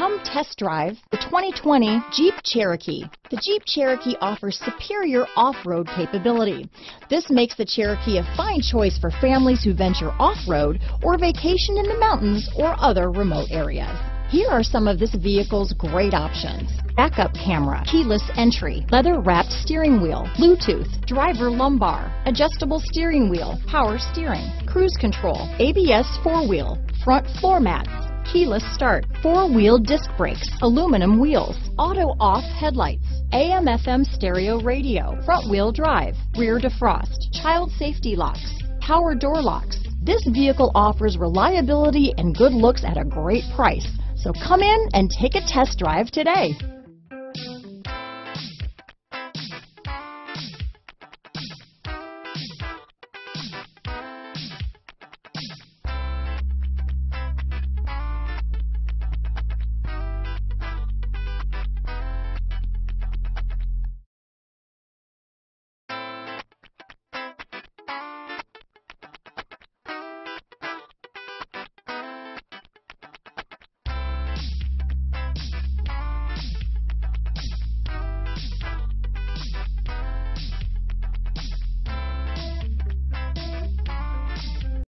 Come test drive the 2020 Jeep Cherokee. The Jeep Cherokee offers superior off-road capability. This makes the Cherokee a fine choice for families who venture off-road or vacation in the mountains or other remote areas. Here are some of this vehicle's great options. Backup camera, keyless entry, leather wrapped steering wheel, Bluetooth, driver lumbar, adjustable steering wheel, power steering, cruise control, ABS four wheel, front floor mats, keyless start, four-wheel disc brakes, aluminum wheels, auto-off headlights, AM FM stereo radio, front-wheel drive, rear defrost, child safety locks, power door locks. This vehicle offers reliability and good looks at a great price. So come in and take a test drive today.